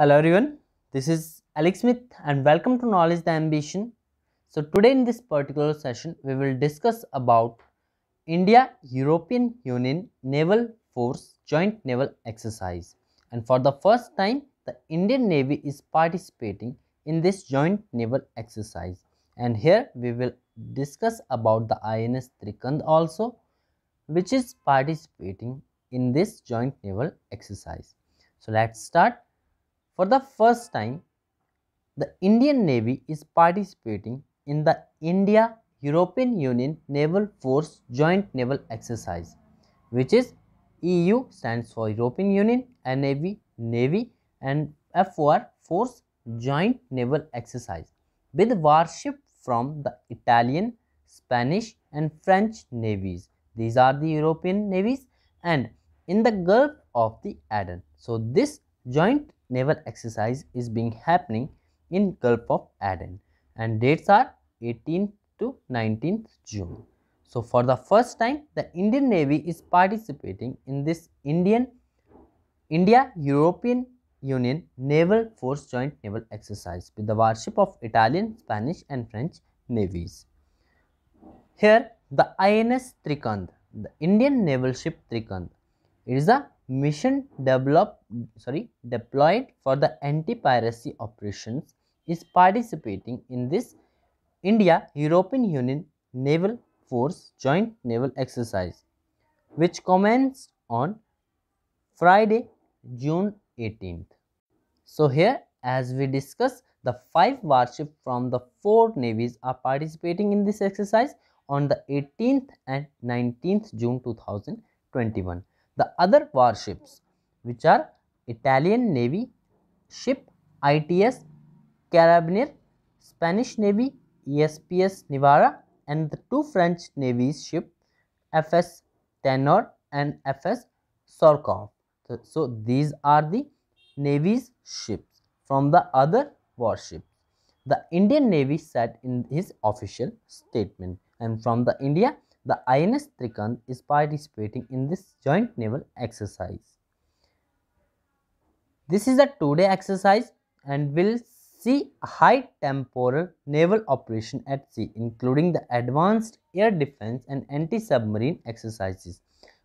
Hello everyone, this is Alex Smith and welcome to Knowledge the Ambition. So today in this particular session we will discuss about India European Union Naval Force Joint Naval Exercise and for the first time the Indian Navy is participating in this joint naval exercise and here we will discuss about the INS Trikand also which is participating in this joint naval exercise. So let's start for the first time, the Indian Navy is participating in the India European Union Naval Force Joint Naval Exercise, which is EU stands for European Union, NAV Navy, Navy, and FOR Force Joint Naval Exercise with warship from the Italian, Spanish, and French navies. These are the European navies and in the Gulf of the Aden. So this joint naval exercise is being happening in Gulf of Aden and dates are 18th to 19th June. So for the first time the Indian Navy is participating in this Indian India European Union Naval Force Joint Naval Exercise with the warship of Italian, Spanish and French navies. Here the INS Trikand, the Indian naval ship Trikand, it is a mission developed sorry deployed for the anti-piracy operations is participating in this India European Union Naval Force Joint Naval Exercise which commenced on Friday June 18th. So here as we discuss the five warships from the four navies are participating in this exercise on the 18th and 19th June 2021 the other warships which are Italian Navy ship ITS Carabiniere, Spanish Navy ESPS Navarra and the two French Navy's ship FS Tonnerre and FS Surcouf. So, so these are the Navy's ships from the other warships. The Indian Navy said in his official statement and from the India the INS Trikand is participating in this joint naval exercise. This is a two-day exercise and will see a high temporal naval operation at sea including the advanced air defense and anti-submarine exercises,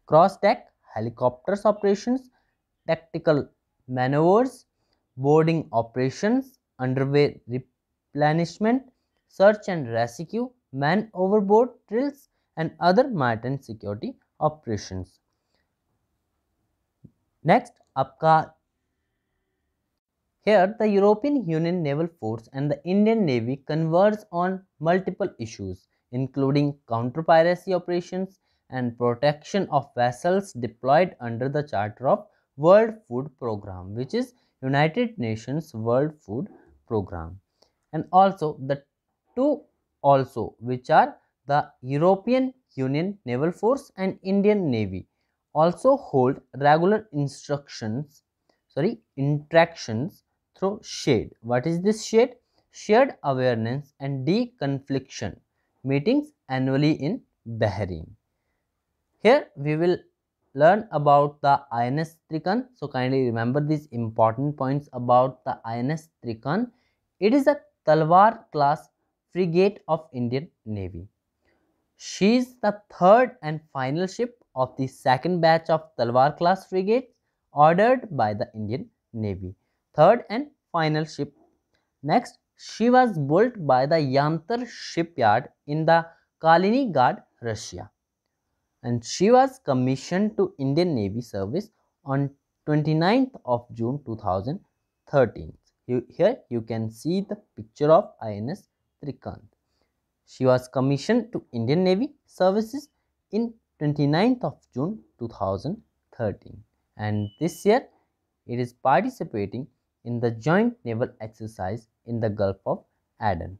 cross-deck helicopters operations, tactical maneuvers, boarding operations, underway replenishment, search and rescue, man overboard drills, and other maritime security operations. Next, up Here, the European Union Naval Force and the Indian Navy converge on multiple issues, including counter-piracy operations and protection of vessels deployed under the Charter of World Food Programme, which is United Nations World Food Programme. And also the two also which are the European Union Naval Force and Indian Navy also hold regular instructions, sorry, interactions through SHADE. What is this SHADE? Shared Awareness and Deconfliction meetings annually in Bahrain. Here we will learn about the INS Trikand. So kindly remember these important points about the INS Trikand. It is a Talwar class frigate of Indian Navy. She is the third and final ship of the second batch of Talwar class frigates ordered by the Indian Navy. Third and final ship. Next, she was built by the Yantar shipyard in the Kaliningrad, Russia. And she was commissioned to Indian Navy service on 29th of June 2013. here you can see the picture of INS Trikand. She was commissioned to Indian Navy services in 29th of June 2013 and this year it is participating in the joint naval exercise in the Gulf of Aden.